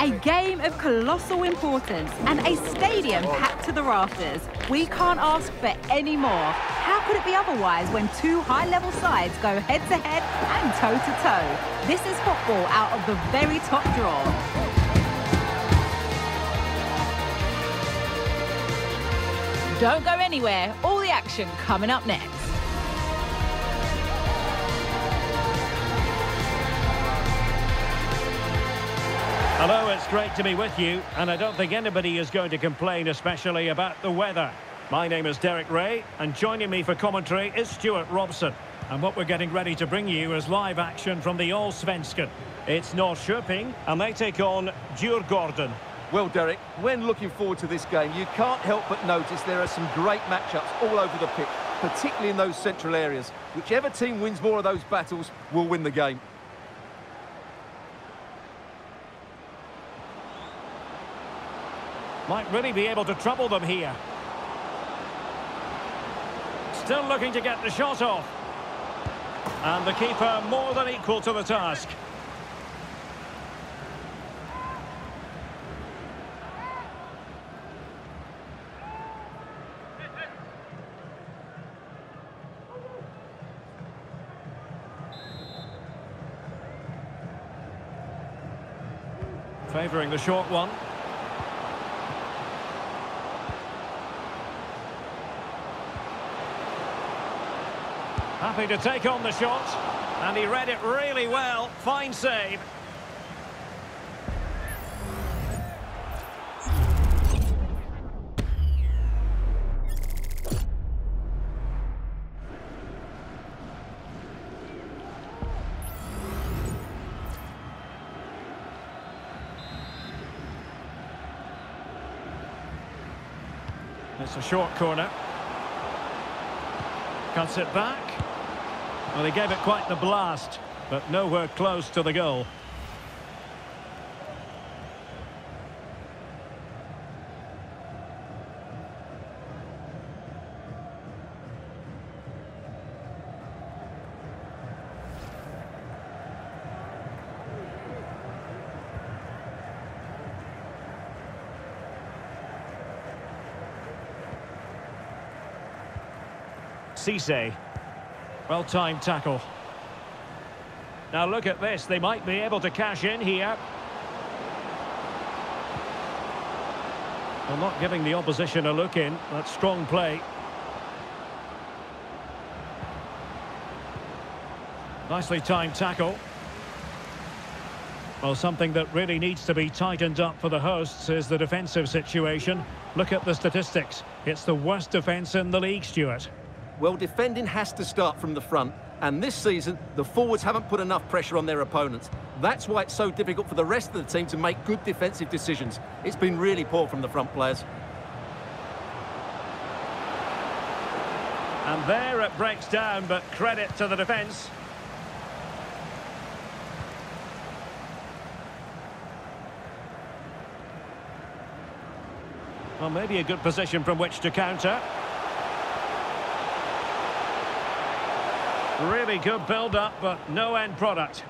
A game of colossal importance and a stadium packed to the rafters. We can't ask for any more. How could it be otherwise when two high-level sides go head-to-head and toe-to-toe? This is football out of the very top draw. Don't go anywhere. All the action coming up next. Hello, it's great to be with you, and I don't think anybody is going to complain, especially about the weather. My name is Derek Rae, and joining me for commentary is Stewart Robson. And what we're getting ready to bring you is live action from the Allsvenskan. It's Norrköping, and they take on Djurgården. Well, Derek, when looking forward to this game, you can't help but notice there are some great matchups all over the pitch, particularly in those central areas. Whichever team wins more of those battles will win the game. Might really be able to trouble them here. Still looking to get the shot off. And the keeper more than equal to the task. Favouring the short one. Happy to take on the shot. And he read it really well. Fine save. It's a short corner. Cuts it back. Well, he gave it quite the blast, but nowhere close to the goal. Cisse. Well-timed tackle. Now look at this, they might be able to cash in here. Well, not giving the opposition a look in, that's strong play. Nicely timed tackle. Well, something that really needs to be tightened up for the hosts is the defensive situation. Look at the statistics. It's the worst defence in the league, Stewart. Well, defending has to start from the front. And this season, the forwards haven't put enough pressure on their opponents. That's why it's so difficult for the rest of the team to make good defensive decisions. It's been really poor from the front players. And there it breaks down, but credit to the defence. Well, maybe a good position from which to counter. Really good build-up, but no end product.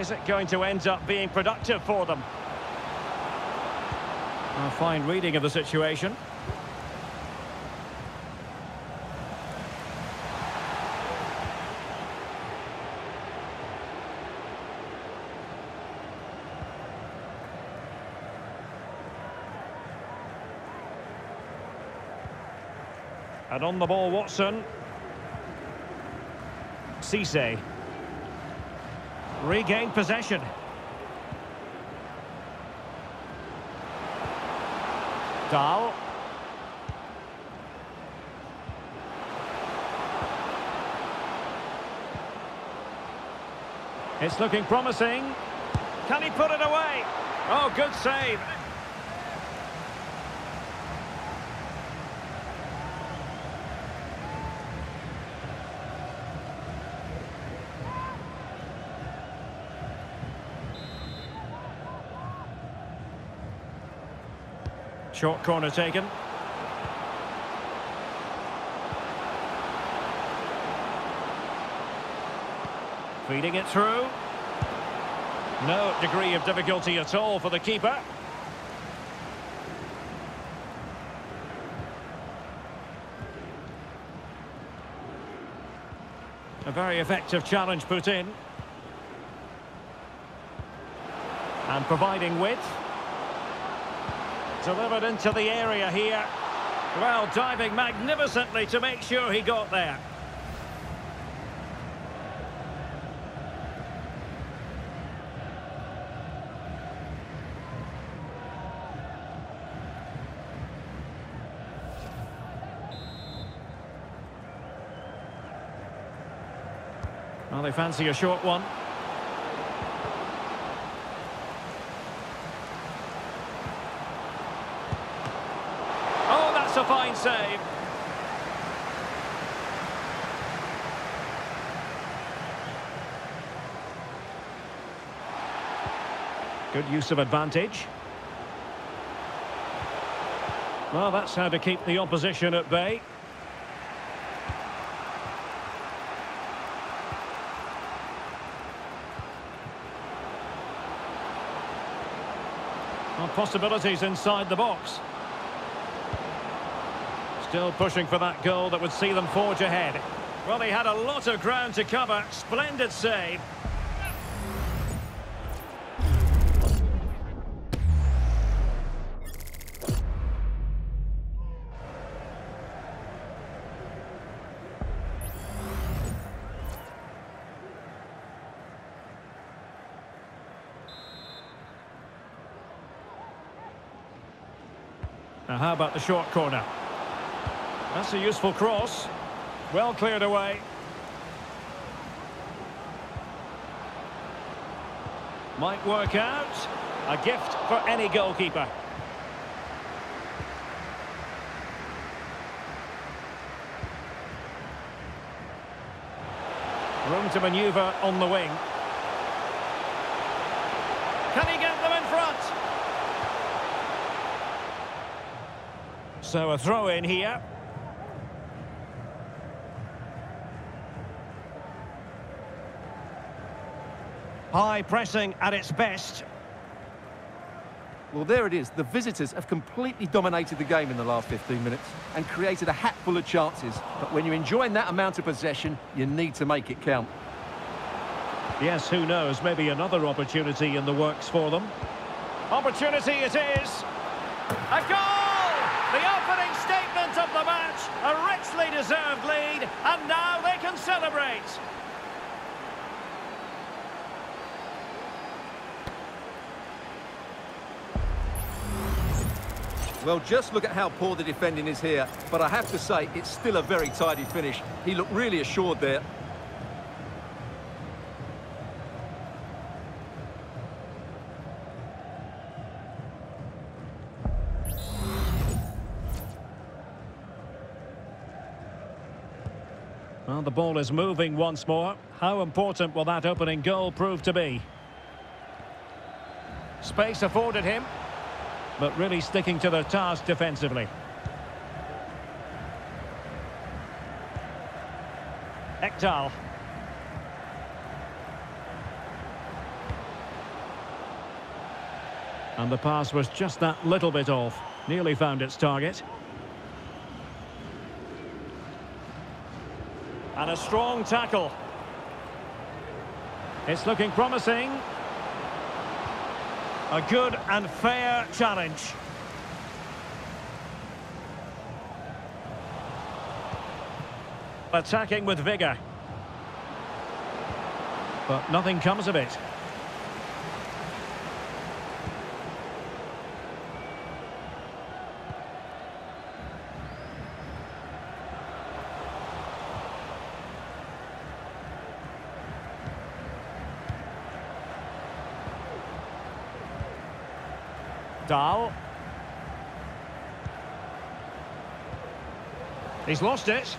is it going to end up being productive for them? A fine reading of the situation. And on the ball, Watson. Cisse. Regained possession. Dahl. It's looking promising. Can he put it away? Oh, good save. Short corner taken. Feeding it through. No degree of difficulty at all for the keeper. A very effective challenge put in. And providing width. Delivered into the area here. Well, diving magnificently to make sure he got there. Well, they fancy a short one. Oh, that's a fine save. Good use of advantage. Well, that's how to keep the opposition at bay. Well, possibilities inside the box. Still pushing for that goal that would see them forge ahead. Well, he had a lot of ground to cover. Splendid save. About the short corner? That's a useful cross. Well cleared away. Might work out. A gift for any goalkeeper. Room to manoeuvre on the wing. Can he get them in front? So a throw in here. High pressing at its best. Well, there it is. The visitors have completely dominated the game in the last 15 minutes and created a hatful of chances. But when you're enjoying that amount of possession, you need to make it count. Yes, who knows, maybe another opportunity in the works for them. Opportunity it is. A goal! Deserved lead, and now they can celebrate. Well, just look at how poor the defending is here. But I have to say, it's still a very tidy finish. He looked really assured there. The ball is moving once more. How important will that opening goal prove to be? Space afforded him, but really sticking to their task defensively. Ekdal. And the pass was just that little bit off. Nearly found its target. And a strong tackle. It's looking promising. A good and fair challenge. Attacking with vigour. But nothing comes of it. Dahl. He's lost it.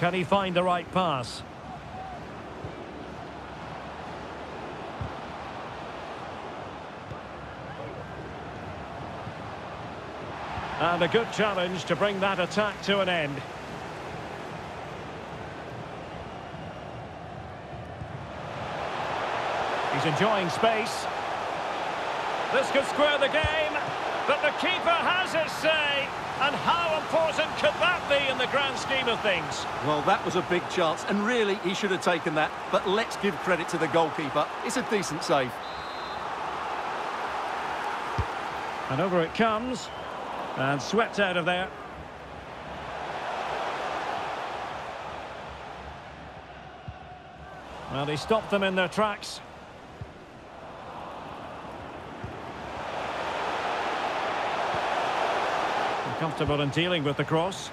Can he find the right pass? And a good challenge to bring that attack to an end. He's enjoying space. This could square the game, but the keeper has his say. And how important could that be in the grand scheme of things? Well, that was a big chance, and really, he should have taken that. But let's give credit to the goalkeeper. It's a decent save. And over it comes. And swept out of there. Well, he stopped them in their tracks. Comfortable in dealing with the cross.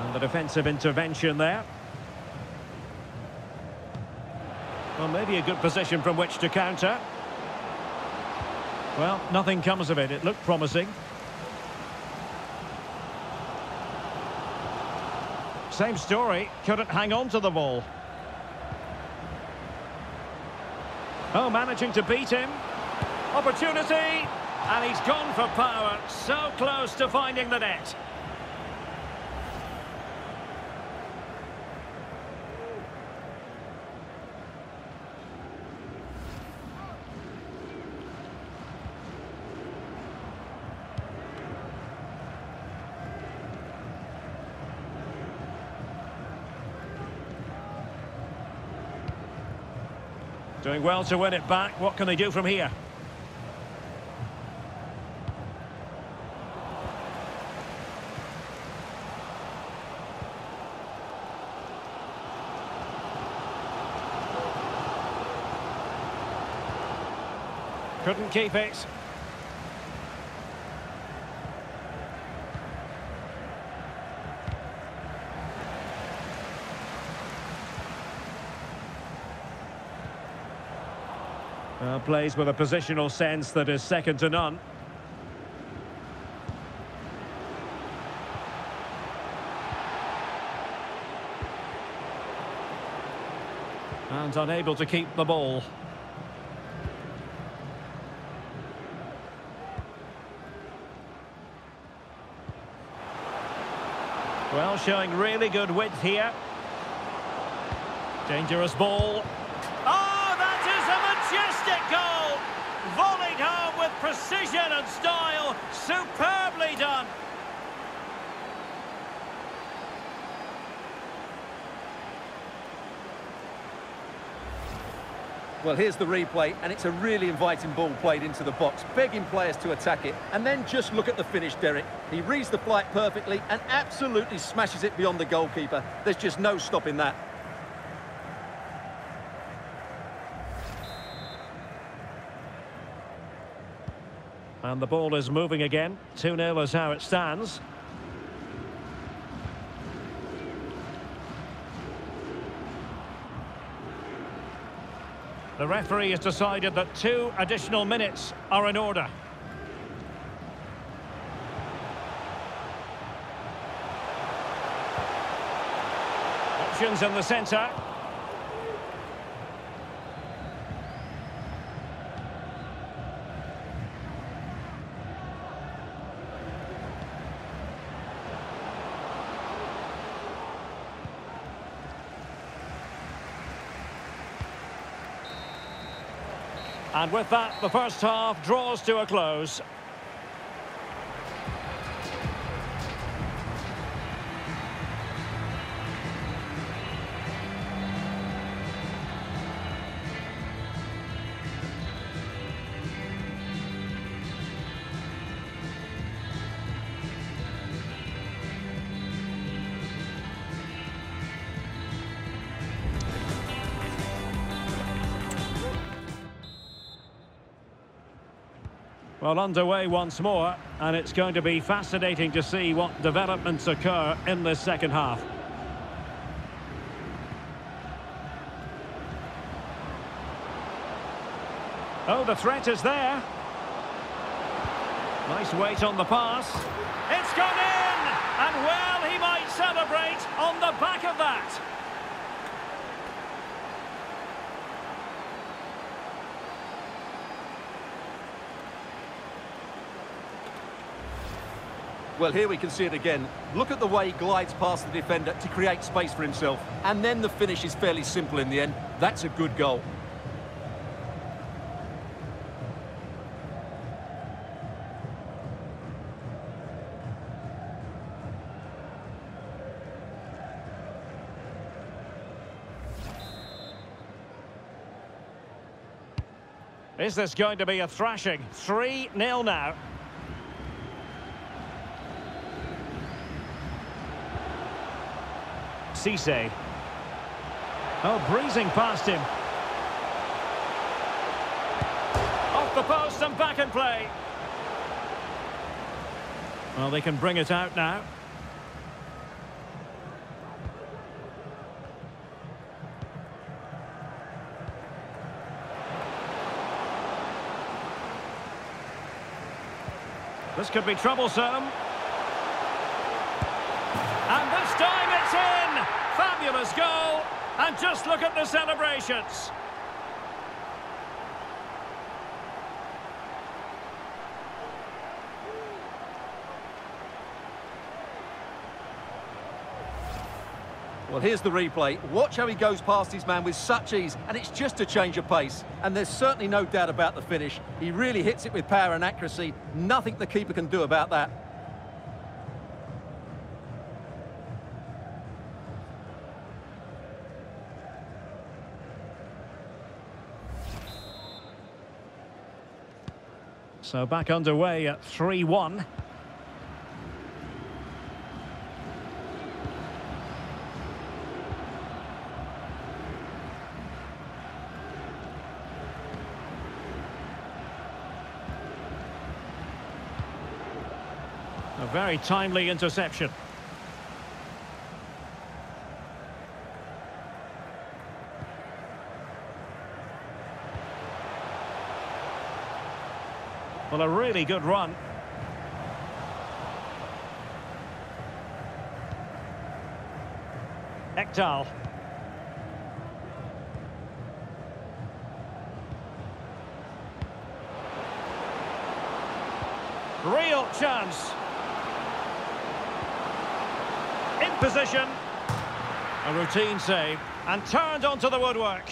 And the defensive intervention there. Well, maybe a good position from which to counter. Well, nothing comes of it. It looked promising. Same story. Couldn't hang on to the ball. Oh, managing to beat him. Opportunity. And he's gone for power. So close to finding the net. Doing well to win it back. What can they do from here? Couldn't keep it. Uh, plays with a positional sense that is second to none. And unable to keep the ball. Well, showing really good width here. Dangerous ball. Precision and style. Superbly done. Well, here's the replay, and it's a really inviting ball played into the box, begging players to attack it. And then just look at the finish, Derek. He reads the flight perfectly and absolutely smashes it beyond the goalkeeper. There's just no stopping that. And the ball is moving again. 2-0 is how it stands. The referee has decided that two additional minutes are in order. Options in the centre. And with that, the first half draws to a close. Well, underway once more, and it's going to be fascinating to see what developments occur in this second half. Oh, the threat is there. Nice weight on the pass. It's gone in! And well, he might celebrate on the back of that. Well, here we can see it again. Look at the way he glides past the defender to create space for himself. And then the finish is fairly simple in the end. That's a good goal. Is this going to be a thrashing? 3-0 now. Cisse. Oh, breezing past him. Off the post and back in play. Well, they can bring it out now. This could be troublesome. Fabulous goal! And just look at the celebrations. Well, here's the replay. Watch how he goes past his man with such ease, and it's just a change of pace. And there's certainly no doubt about the finish. He really hits it with power and accuracy. Nothing the keeper can do about that. So back underway at 3-1. A very timely interception. Well, a really good run. Ekdal. Real chance. In position. A routine save. And turned onto the woodwork.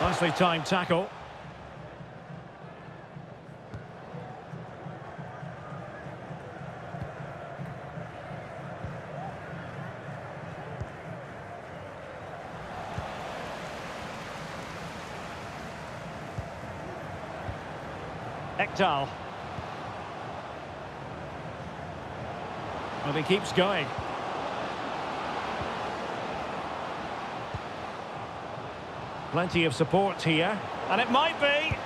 Nicely timed tackle. Ekdal. Well, he keeps going. Plenty of support here. And it might be.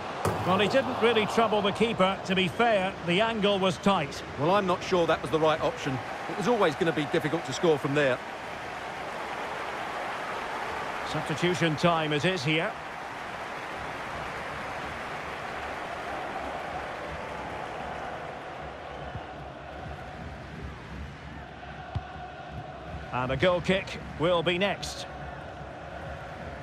Well, he didn't really trouble the keeper. To be fair, the angle was tight. Well, I'm not sure that was the right option. It was always going to be difficult to score from there. Substitution time it is here. And a goal kick will be next.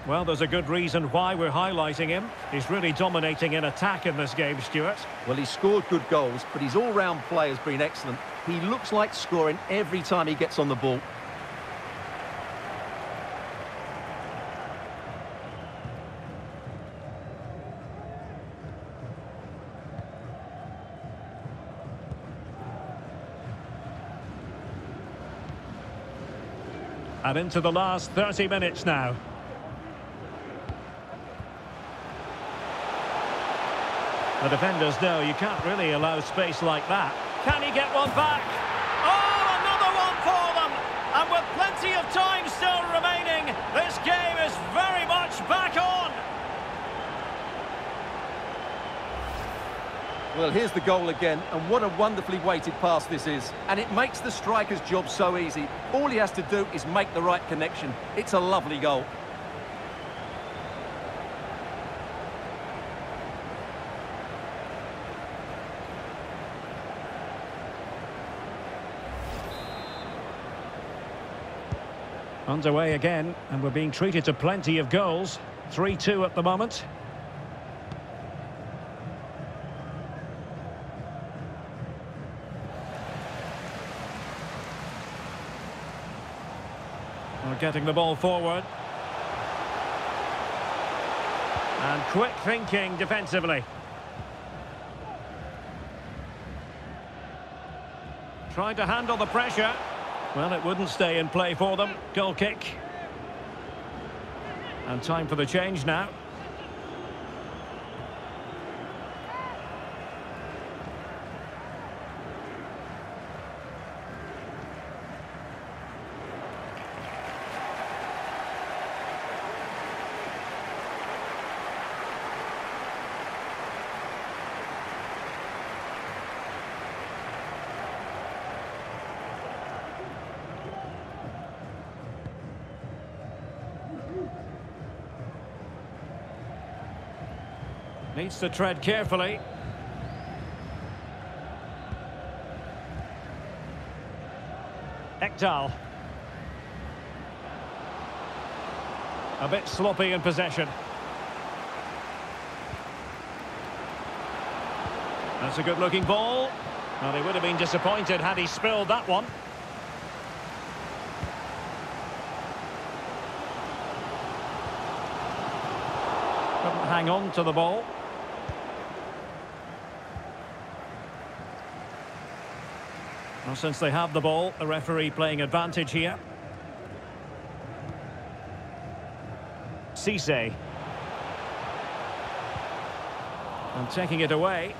Well, there's a good reason why we're highlighting him. He's really dominating in attack in this game, Stewart. Well, he's scored good goals, but his all-round play has been excellent. He looks like scoring every time he gets on the ball. And into the last 30 minutes now. The defenders know you can't really allow space like that. Can he get one back? Oh, another one for them! And with plenty of time still remaining, this game is very much back on! Well, here's the goal again, and what a wonderfully weighted pass this is. And it makes the striker's job so easy. All he has to do is make the right connection. It's a lovely goal. Underway again, and we're being treated to plenty of goals. 3-2 at the moment. We're getting the ball forward. And quick thinking defensively. Trying to handle the pressure. Well, it wouldn't stay in play for them. Goal kick. And time for the change now. Needs to tread carefully. Ekdal. A bit sloppy in possession. That's a good-looking ball. Well, he would have been disappointed had he spilled that one. Couldn't hang on to the ball. Well, since they have the ball, the referee playing advantage here. Cisse. And taking it away.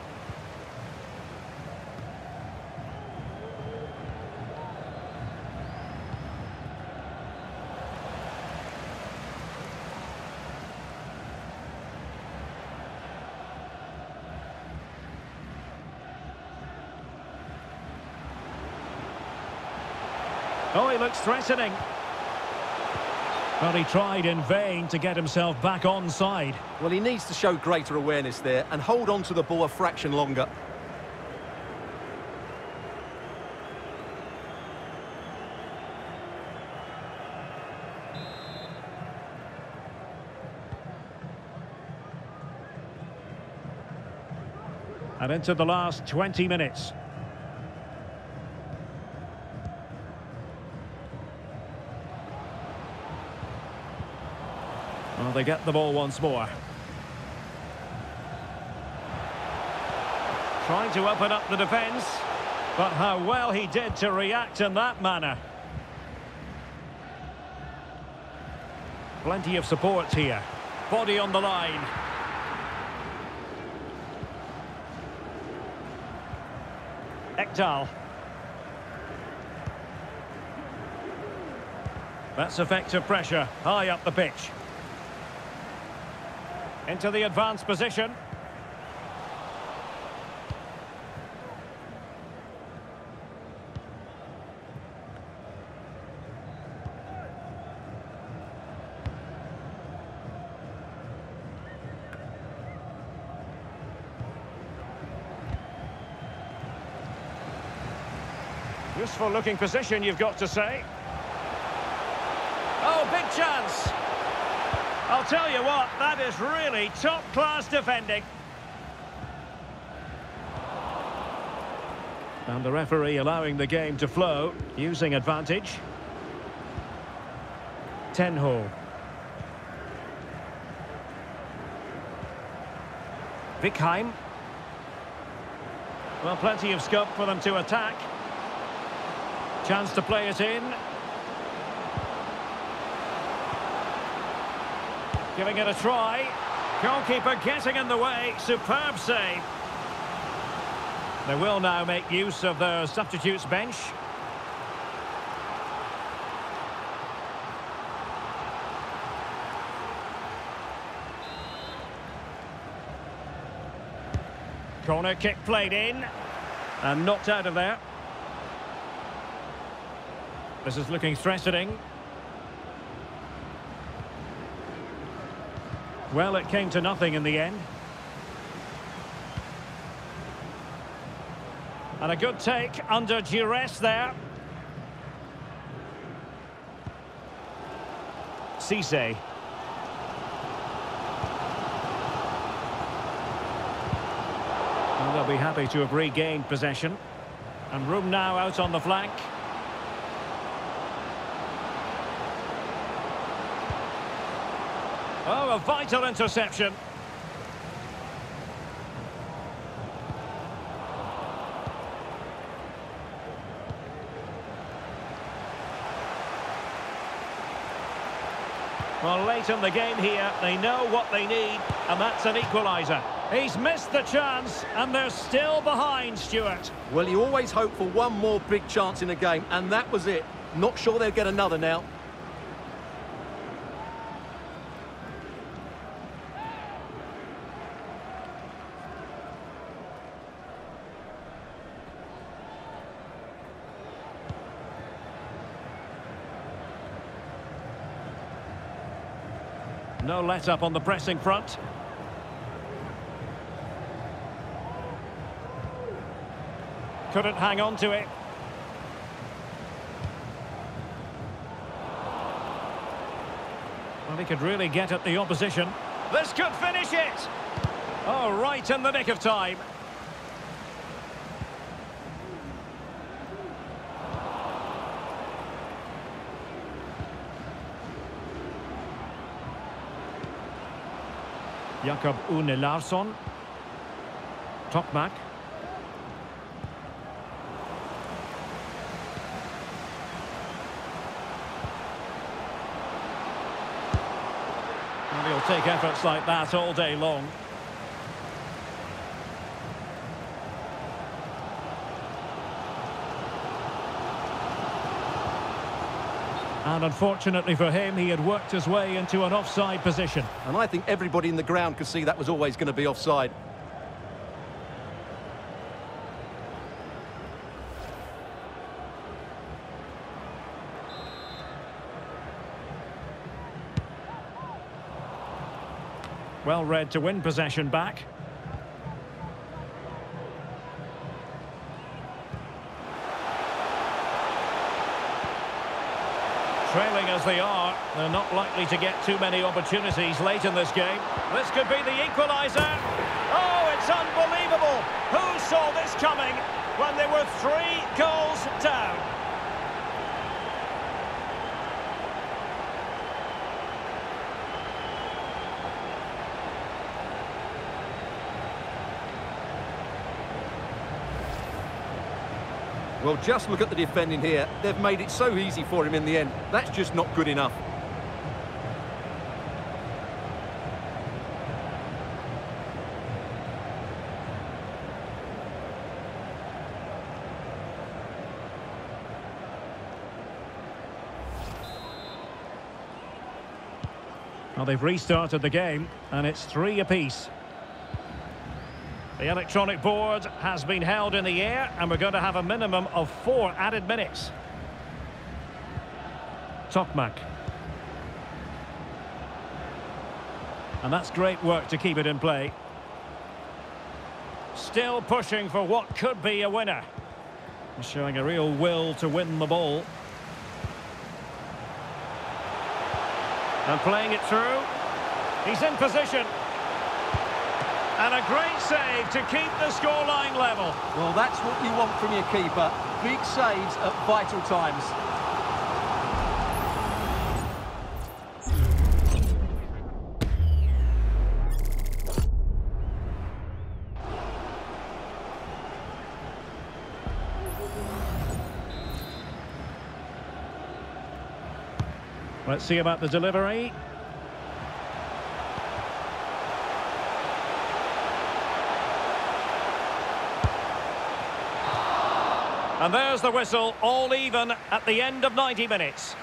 Looks threatening. Well, he tried in vain to get himself back on side. Well, he needs to show greater awareness there and hold on to the ball a fraction longer. And into the last 20 minutes. Well, they get the ball once more. Trying to open up the defence, but how well he did to react in that manner. Plenty of support here. Body on the line. Ekdal. That's effective pressure, high up the pitch. Into the advanced position. Useful looking position, you've got to say. Oh, big chance. I'll tell you what, that is really top-class defending. And the referee allowing the game to flow, using advantage. Tenho. Wikheim. Well, plenty of scope for them to attack. Chance to play it in. Giving it a try. Goalkeeper getting in the way. Superb save. They will now make use of their substitutes bench. Corner kick played in. And knocked out of there. This is looking threatening. Well, it came to nothing in the end. And a good take under duress there. Cisse. Well, they'll be happy to have regained possession. And room now out on the flank. A vital interception. Well, late in the game here, they know what they need, and that's an equaliser. He's missed the chance, and they're still behind, Stewart. Well, you always hope for one more big chance in a game, and that was it. Not sure they'll get another now. No let-up on the pressing front. Couldn't hang on to it. Well, he could really get at the opposition. This could finish it! Oh, right in the nick of time. Jacob Une Larsson. And he'll take efforts like that all day long. And unfortunately for him, he had worked his way into an offside position. And I think everybody in the ground could see that was always going to be offside. Well read to win possession back. As they are, they're not likely to get too many opportunities late in this game. This could be the equaliser. Oh, it's unbelievable. Who saw this coming when they were three goals down? Well, just look at the defending here. They've made it so easy for him in the end. That's just not good enough. Well, they've restarted the game, and it's three apiece. The electronic board has been held in the air, and we're going to have a minimum of four added minutes. Tokmac. And that's great work to keep it in play. Still pushing for what could be a winner. Showing a real will to win the ball. And playing it through. He's in position. And a great save to keep the scoreline level. Well, that's what you want from your keeper. Big saves at vital times. Let's see about the delivery. And there's the whistle, all even at the end of 90 minutes.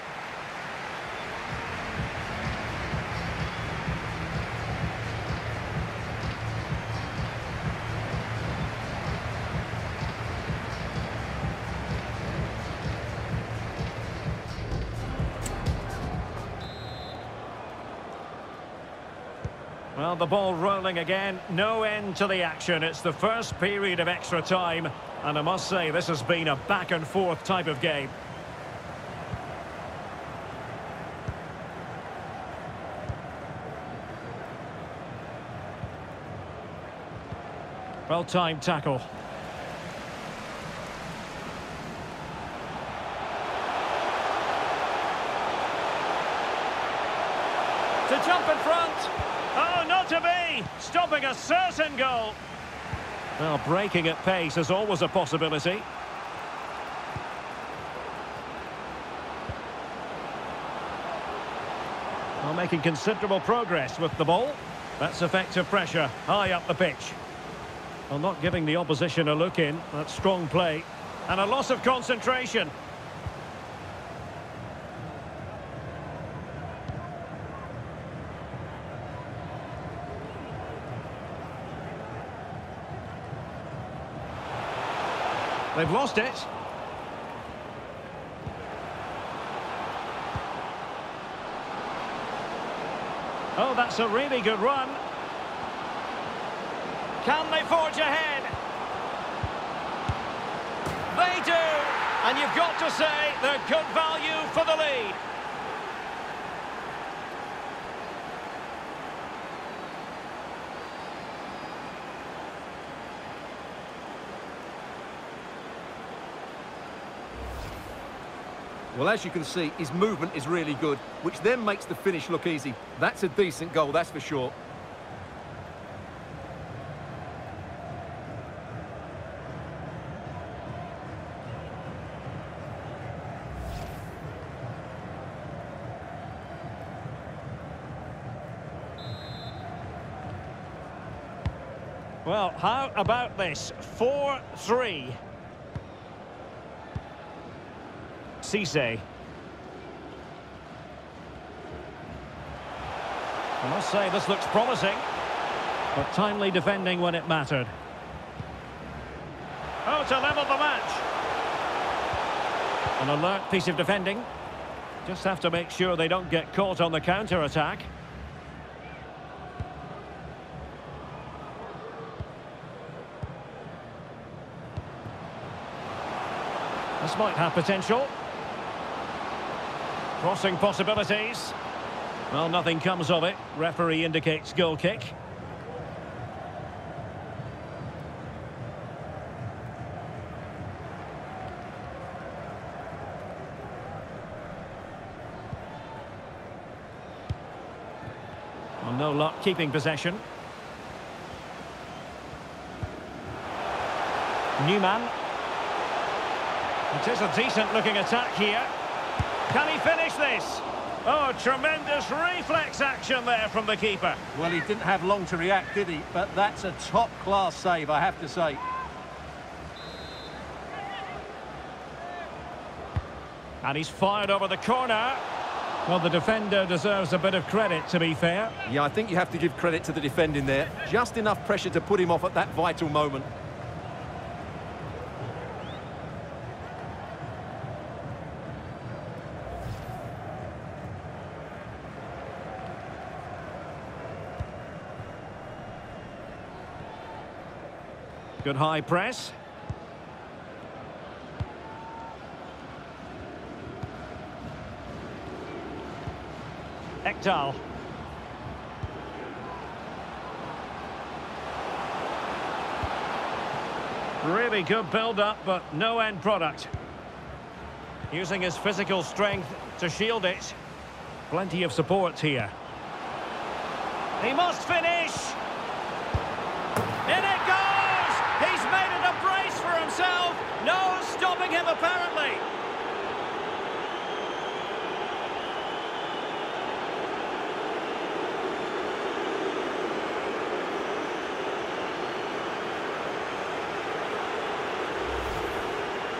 the ball rolling again. No end to the action. It's the first period of extra time. And I must say, this has been a back-and-forth type of game. Well-timed tackle. to jump in front. Stopping a certain goal. Well, breaking at pace is always a possibility. Well, making considerable progress with the ball. That's effective pressure, high up the pitch. Well, not giving the opposition a look in. That's strong play. And a loss of concentration. They've lost it. Oh, that's a really good run. Can they forge ahead? They do! And you've got to say they're good value for the lead. Well, as you can see, his movement is really good, which then makes the finish look easy. That's a decent goal, that's for sure. Well, how about this? 4-3. Cisse. I must say, this looks promising. But timely defending when it mattered. Oh, to level the match. An alert piece of defending. Just have to make sure they don't get caught on the counter-attack. This might have potential. Crossing possibilities. Well, nothing comes of it. Referee indicates goal kick. Well, no luck keeping possession. Newman. It is a decent looking attack here. Can he finish this? Oh, tremendous reflex action there from the keeper. Well, he didn't have long to react, did he? But that's a top-class save, I have to say. And he's fired over the corner. Well, the defender deserves a bit of credit, to be fair. Yeah, I think you have to give credit to the defending there. Just enough pressure to put him off at that vital moment. Good high press. Ekdal. Really good build-up, but no end product. Using his physical strength to shield it. Plenty of support here. He must finish! Him, apparently!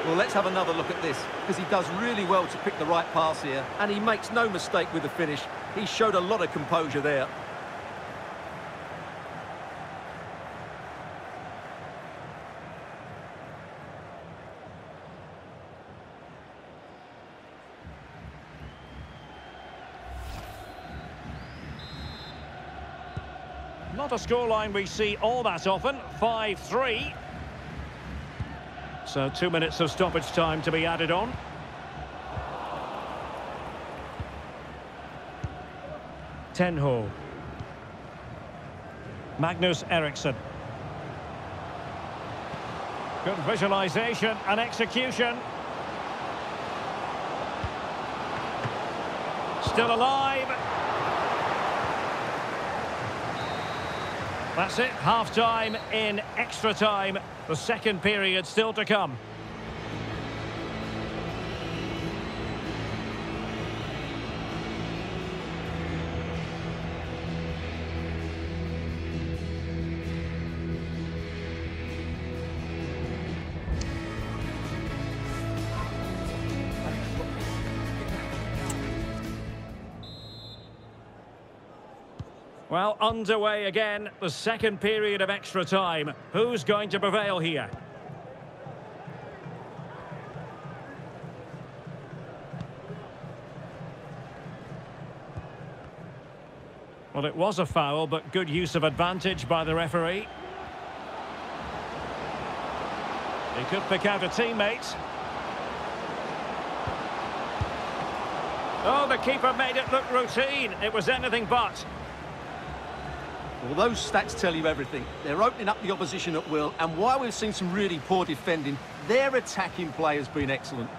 Well, let's have another look at this, because he does really well to pick the right pass here, and he makes no mistake with the finish. He showed a lot of composure there. Not a scoreline we see all that often. 5-3. So two minutes of stoppage time to be added on. Tenho. Magnus Eriksson. Good visualisation and execution. Still alive. That's it, half-time in extra time. The second period still to come. Underway again, the second period of extra time. Who's going to prevail here? Well, it was a foul, but good use of advantage by the referee. He could pick out a teammate. Oh, the keeper made it look routine. It was anything but. Well, those stats tell you everything. They're opening up the opposition at will, and while we've seen some really poor defending, their attacking play has been excellent.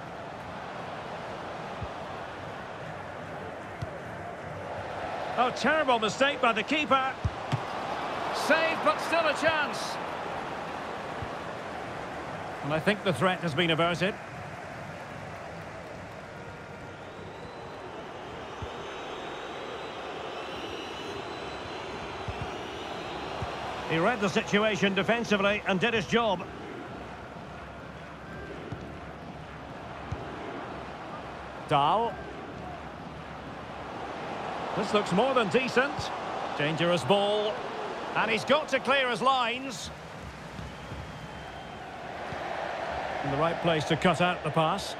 Oh, terrible mistake by the keeper. Saved, but still a chance. And I think the threat has been averted. He read the situation defensively and did his job. Dahl. This looks more than decent. Dangerous ball. And he's got to clear his lines. In the right place to cut out the pass.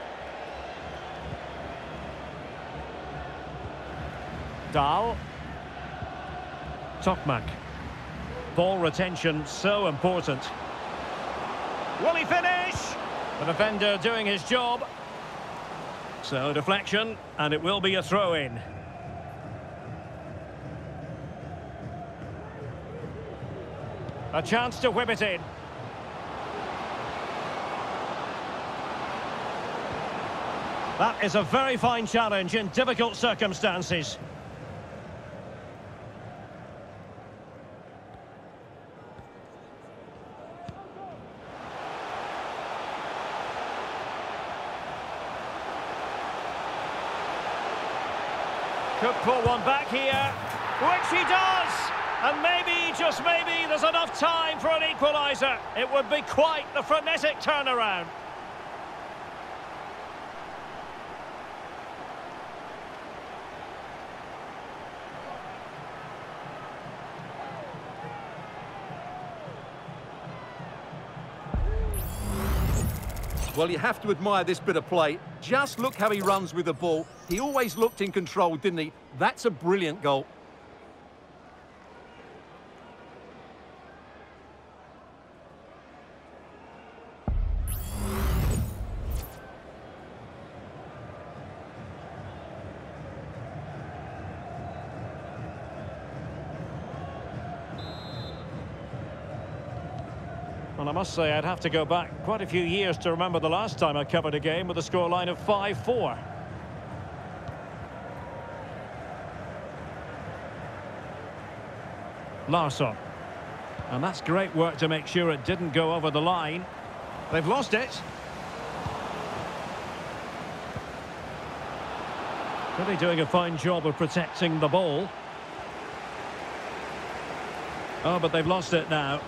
Dahl. Tokmac. Ball retention so important. Will he finish? The defender doing his job. So deflection, and it will be a throw-in. A chance to whip it in. That is a very fine challenge in difficult circumstances. Could pull one back here, which he does! And maybe, just maybe, there's enough time for an equaliser. It would be quite the frenetic turnaround. Well, you have to admire this bit of play. Just look how he runs with the ball. He always looked in control, didn't he? That's a brilliant goal. Must say, I'd have to go back quite a few years to remember the last time I covered a game with a scoreline of 5-4. Larsson. And that's great work to make sure it didn't go over the line. They've lost it. Really doing a fine job of protecting the ball. Oh, but they've lost it now.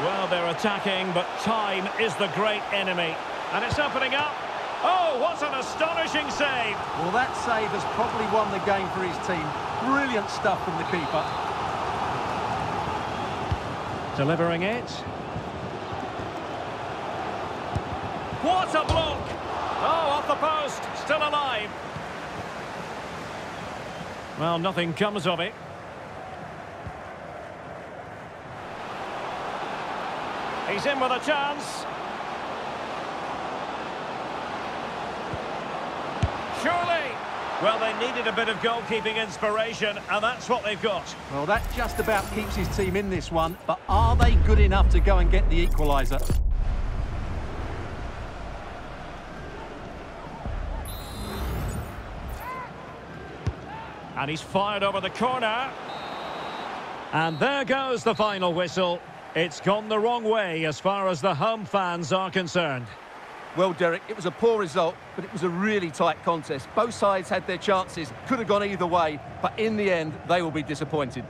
Well, they're attacking, but time is the great enemy. And it's opening up. Oh, what an astonishing save. Well, that save has probably won the game for his team. Brilliant stuff from the keeper. Delivering it. What a block! Oh, off the post, still alive. Well, nothing comes of it. He's in with a chance. Surely. Well, they needed a bit of goalkeeping inspiration, and that's what they've got. Well, that just about keeps his team in this one, but are they good enough to go and get the equaliser? And he's fired over the corner. And there goes the final whistle. It's gone the wrong way as far as the home fans are concerned. Well, Derek, it was a poor result, but it was a really tight contest. Both sides had their chances, could have gone either way, but in the end, they will be disappointed.